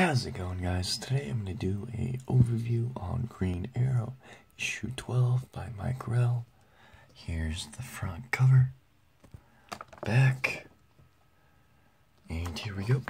How's it going guys? Today I'm going to do a overview on Green Arrow issue 12 by Mike Grell. Here's the front cover, back, and here we go.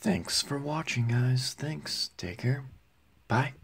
Thanks for watching, guys. Thanks. Take care. Bye.